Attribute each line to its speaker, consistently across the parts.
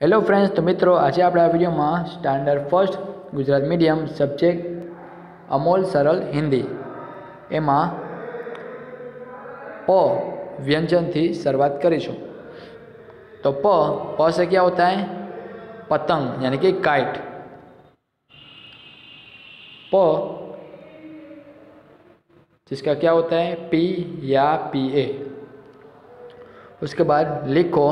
Speaker 1: Hello friends તો મિત્રો આજે આપણે આ વિડીયોમાં standard first Gujarat medium subject Amol સરળ હિન્દી એમાં પ વ્યંજનથી શરૂઆત કરીશું तो प प से क्या होता है पतंग यानी कि काइट प जिसका क्या होता है पी या पी ए उसके बाद लिखो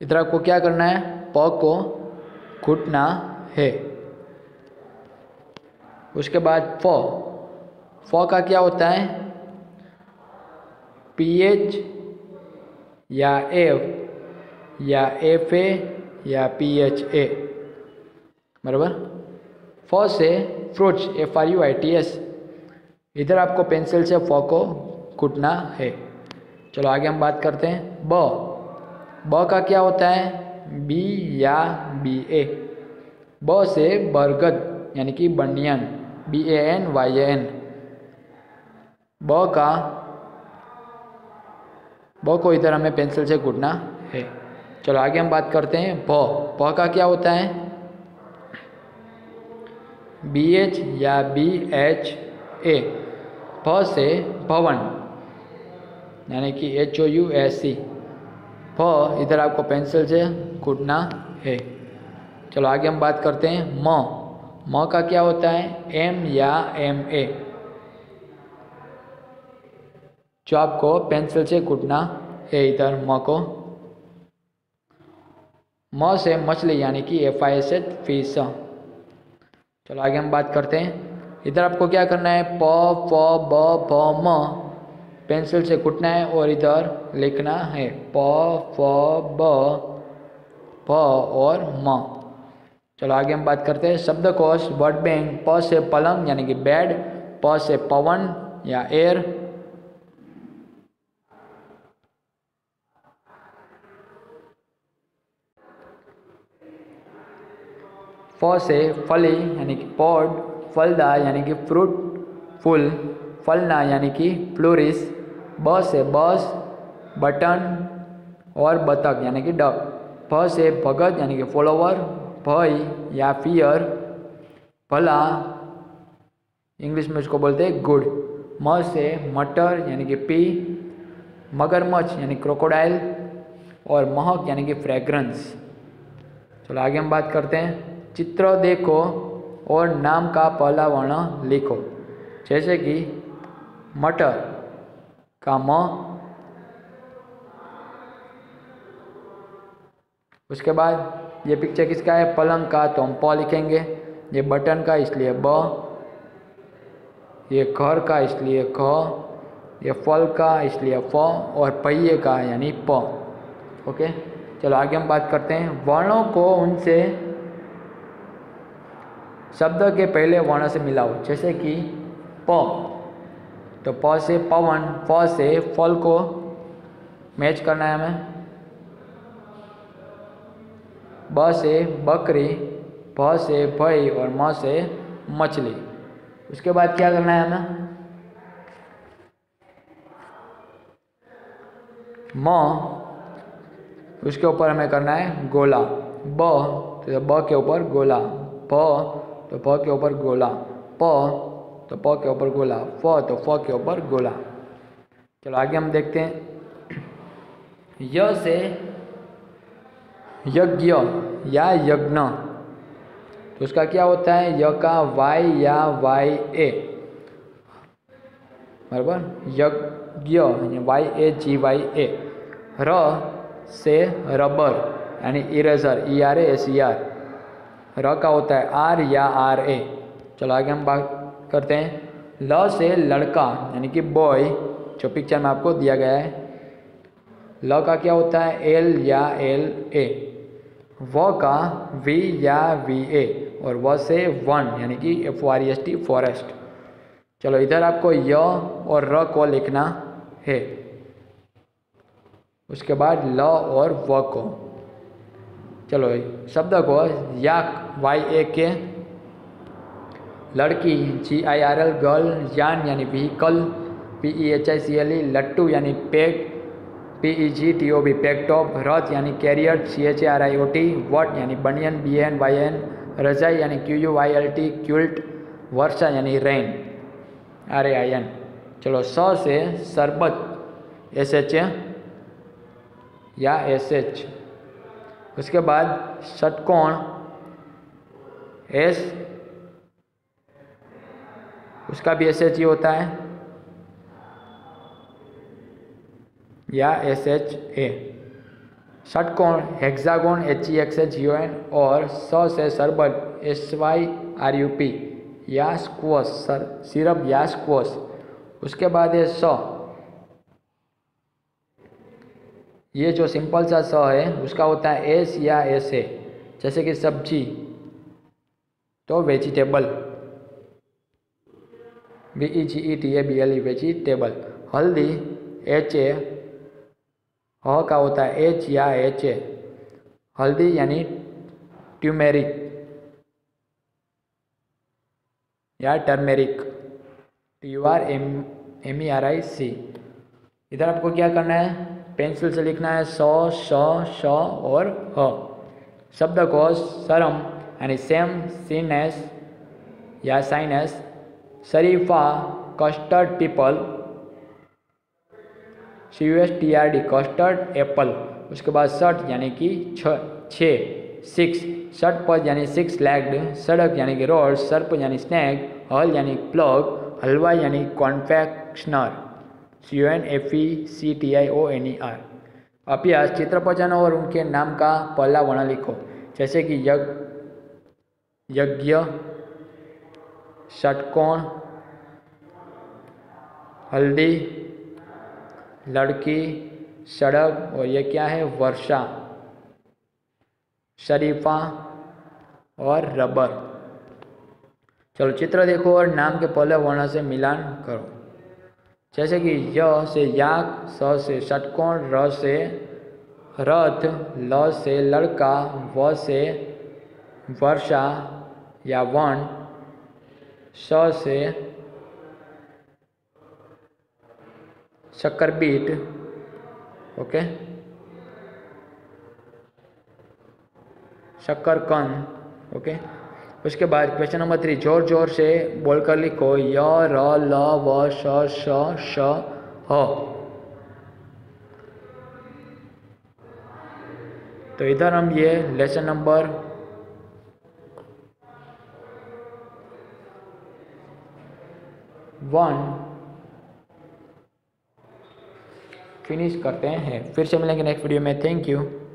Speaker 1: इधर आपको क्या करना है? प को घुटना है। उसके बाद फ। फ का क्या होता है? पी एच या एफ़ या एफ़ ए या पी एच ए। बराबर? फ से fruits, F R U I T S. इधर आपको पेंसिल से फ को घुटना है। चलो आगे हम बात करते हैं। ब। ब का क्या होता है? बी या बी ए। ब से बरगद, यानी कि बनियान, B A N, Y N. ब का, ब को इधर हमें पेंसिल से कूटना है। चलो आगे हम बात करते हैं भ भ का क्या होता है? बी एच या बी एच ए। भ से भवन, यानी कि H O U S C भ इधर आपको पेंसिल से कूटना है। चलो, आगे हम बात करते हैं। म। म का क्या होता है? एम या एम ए जो आपको पेंसिल से कूटना है, इधर म को। म से मछली, यानी कि F I S H fish चलो, आगे हम बात करते हैं। इधर आपको क्या करना है? प, फ, ब, भ, म। पेंसिल से कूटना है और इधर लिखना है प, फ, ब भ और म। चलो आगे हम बात करते हैं। शब्दकोश वर्ड बैंक, प से पलंग, यानी कि बेड प से पवन या एयर फ से फली, यानी कि पॉड फलदा यानी कि फ्रूट फुल, फलना, यानी कि फ्लोरिस ब से बस, बटन और बतख, यानी कि डक भ से भगत, यानी कि फॉलोवर भय या फियर भला, इंग्लिश में इसको बोलते हैं गुड। म से मटर, यानी कि पी, मगरमच्छ, यानी क्रोकोडाइल और महक, यानी कि फ्रेग्रेंस चलो आगे हम बात करते हैं। चित्र देखो और नाम का पहला वर्ण लिखो। जैसे कि मटर। का म उसके बाद ये पिक्चर किसका है? पलंग का तो हम प लिखेंगे। ये बटन का, इसलिए ब। ये घर का, इसलिए ख। ये फल का, इसलिए फ। और पहिए का, यानी प। ओके? चलो, आगे हम बात करते हैं। वर्णों को उनसे, शब्द के पहले वर्ण से मिलाओ। जैसे कि प। तो प से पवन प से फल को मैच करना है हमें। ब से बकरी भ से भई और म से मछली। उसके बाद क्या करना है हमें? म उसके ऊपर हमें करना है गोला। ब तो ब के ऊपर गोला। भ तो प के ऊपर गोला। प तो प के ऊपर गोला, फ तो फ के ऊपर गोला। चलो आगे हम देखते हैं। य से यज्ञ या यज्ञ। तो उसका क्या होता है? य का वाई या वाई ए। बराबर? यज्ञ वाई ए, जी वाई ए। र से रबर, यानी eraser E R S E R. र का होता है? आर या आर ए। चलो आगे हम बात करते हैं। ल से लड़का, यानी कि बॉय जो पिक्चर में आपको दिया गया है, ल का क्या होता है? एल या एल ए व का वी या वी ए और व से वन यानी कि F R S T forest चलो इधर आपको य और र को लिखना है। उसके बाद ल और व को। चलो, शब्द को याक वाई ए के लड़की G I R L girl यान यानी vehicle P E H I C L E लट्टू यानी पेट P E G T O B peg top रथ यानी carrier C H A R I O T what यानी banyan B N Y N रजाई यानी Q U Y L T quilt वर्षा यानी rain R A I N चलो स से सरबत S H ए या एस एच उसके बाद षटकोण एस उसका भी एस एच ही होता है? या S H A षटकोण hexagon H E X H U N और स से सरबत S Y R U P या स्क्वस सर सिरप या स्क्वस उसके बाद है स। ये जो सिंपल सा स है, उसका होता है एस या एस ए जैसे कि सब्ज़ी तो vegetable V E G E T A B L E vegetable हल्दी एच ए ह का होता है एच या एच ए हल्दी यानी ट्यूमेरिक या turmeric T U R M M E R I C इधर आपको क्या करना है? पेंसिल से लिखना है सौ, श श, और ह. शब्दकोश सरम, यानी सेम सीनेस या साइनस शरीफा, custard apple C U S T R D custard apple, उसके बाद शर्ट यानी कि छ सिक्स, शर्ट पद यानी सिक्स लैग्ड, सड़क यानी कि रोड सर्प यानी स्नैक हल यानी प्लग, हलवा यानी confectioner C N F E C T I O N E R अभ्यास चित्रपचन और उनके नाम का पहला वर्ण लिखो, जैसे कि यज्ञ यज्ञ षटकोण हल्दी, लड़की सड़क और ये क्या है? वर्षा, शरीफा, और रबर। चलो चित्र देखो और नाम के पहले वर्ण से मिलान करो। जैसे कि य से याक स से षटकोण र से रथ, ल से लड़का, व से वर्षा या वन स से शक्कर बीट, ओके? शक्कर कन ओके? उसके बाद क्वेश्चन नंबर थ्री ज़ोर ज़ोर से बोलकर लिखो, य, र, ल, व, श श श, ह। तो इधर हम ये लेसन नंबर वन। फिनिश करते हैं। फिर से मिलेंगे नेक्स्ट वीडियो में। Thank you